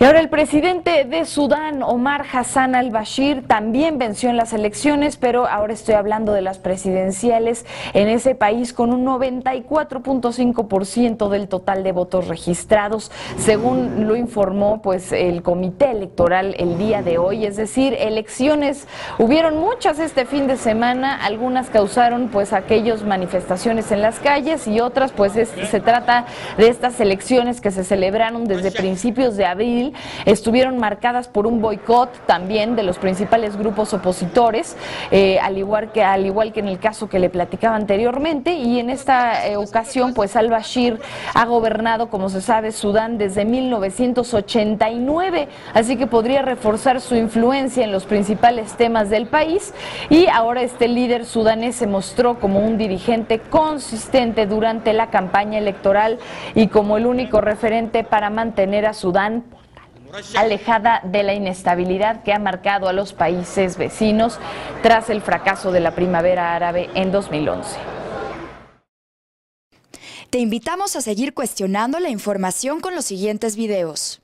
Y ahora el presidente de Sudán, Omar Hassan al-Bashir, también venció en las elecciones, pero ahora estoy hablando de las presidenciales en ese país con un 94.5% del total de votos registrados, según lo informó pues el comité electoral el día de hoy, es decir, elecciones hubieron muchas este fin de semana, algunas causaron pues aquellos manifestaciones en las calles y otras pues se trata de estas elecciones que se celebraron desde principios de abril estuvieron marcadas por un boicot también de los principales grupos opositores, eh, al, igual que, al igual que en el caso que le platicaba anteriormente. Y en esta eh, ocasión, pues al-Bashir ha gobernado, como se sabe, Sudán desde 1989, así que podría reforzar su influencia en los principales temas del país. Y ahora este líder sudanés se mostró como un dirigente consistente durante la campaña electoral y como el único referente para mantener a Sudán alejada de la inestabilidad que ha marcado a los países vecinos tras el fracaso de la primavera árabe en 2011. Te invitamos a seguir cuestionando la información con los siguientes videos.